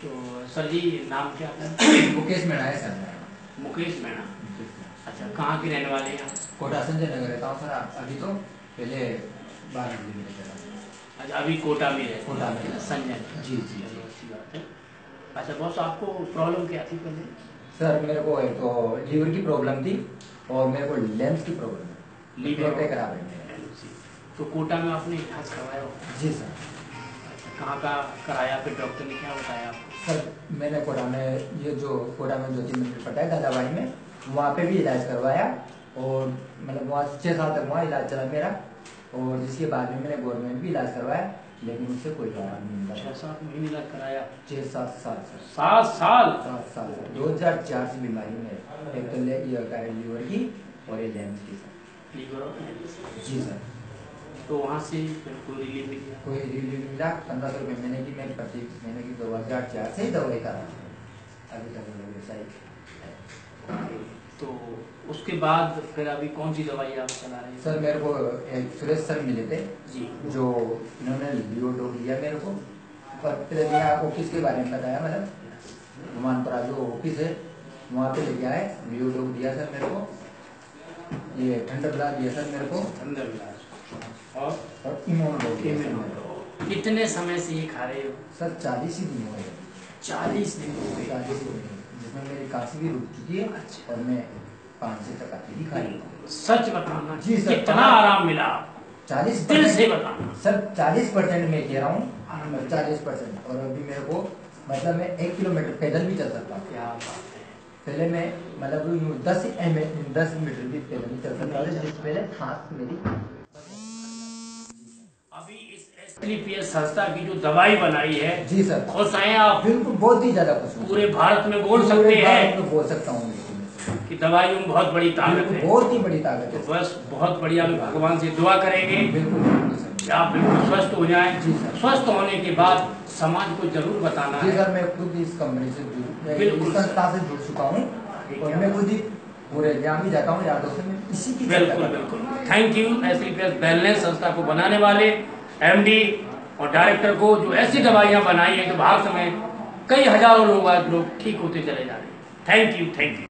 तो सर जी नाम क्या है मुकेश मीणा है सर। मुकेश मीणा अच्छा कहाँ के रहने वाले हैं आप? कोटा संजय नगर रहता हूँ सर अभी तो पहले बारह में रहता अच्छा अभी कोटा में रहते कोटा में। हैं संजय। जी, जी, अच्छी बात है। अच्छा बॉस आपको प्रॉब्लम क्या थी पहले? सर मेरे को एक तो लीवर की प्रॉब्लम थी और मेरे को लेंस की प्रॉब्लम है लीवर पे खराब है तो कोटा में आपने इलाज करवाया जी सर। कहाँ का कराया फिर डॉक्टर ने क्या बताया? सर मैंने कोटा में ये जो कोटा में ज्योति मंदिर पटा है दादाबाई में वहाँ पे भी इलाज करवाया और मतलब वहाँ छः साल तक वहाँ इलाज चला मेरा और जिसके बाद में मैंने गवर्नमेंट भी इलाज करवाया लेकिन उससे कोई आराम नहीं मिला। छः सात महीने इलाज कराया? छः सात साल सर। सात साल? सात साल सर। दो हज़ार चार से बीमारी में एक तो लीवर की और ये की सर। लीवर जी सर। तो वहाँ से कोई रिलीफ किया मिला पंद्रह सौ रुपये महीने की मैं प्रति महीने की दो हज़ार चार से ही दवाई करा रहा हूँ। अभी तक वो वैसा ही। है। तो उसके बाद फिर अभी कौन सी दवाई आप चला रहे हैं? सर मेरे को एक सुरेश सर मिले थे जी। जो इन्होंने लियो डोज दिया मेरे को। और फिर मैं आपको ऑफ़िस के बारे में बताया मतलब गुमानपुरा जो ऑफ़िस है वहाँ पे लेके आए लियो डोज दिया सर मेरे को। ये ठंडा ब्ला दिया सर मेरे को। अंदर इलाज और? और इमोन मेरे को। कितने समय से ये खा रहे हो सर चालीस ही दिन हुए चालीस दिन हो गए चालीस ही दिन जिसमें मेरी काशी भी रुक चुकी है अच्छा। और मैं पाँच से तक आती भी खाई हूँ सच बताना जी सर, कितना हाँ। आराम मिला चालीस दिल से बताना सर चालीस परसेंट मैं कह रहा हूँ चालीस परसेंट और अभी मेरे को मतलब मैं एक किलोमीटर पैदल भी चल सकता हूँ क्या बात है पहले मैं मतलब दस एम दस मीटर भी पैदल भी चल सकता था जिस पहले सांस मेरी अभी इस एसपीएस संस्था की जो दवाई बनाई है जी सर। खुश हैं आप बिल्कुल बहुत ही ज़्यादा खुश पूरे भारत में बोल सकते हैं बोल सकता हूँ कि दवाइयों में बहुत बड़ी ताकत है। बहुत ही बड़ी ताकत तो है बस बहुत बढ़िया भगवान से दुआ करेंगे। बिल्कुल आप बिल्कुल स्वस्थ हो जाए। जी सर। स्वस्थ होने के बाद समाज को ज़रूर बताना जी सर मैं खुद इस कंपनी से जुड़ बिल्कुल संस्था से जुड़ चुका हूँ। और मैं खुद ही पूरे जहाँ भी जाता हूँ यादों से मैं इसी की बिल्कुल। बिल्कुल। थैंक यू एसलीपीएस वेलनेस संस्था को बनाने वाले। एमडी और डायरेक्टर को जो ऐसी दवाइयाँ बनाई है कि भारत में कई हज़ारों लोग आज लोग ठीक होते चले जा रहे हैं। Thank you thank you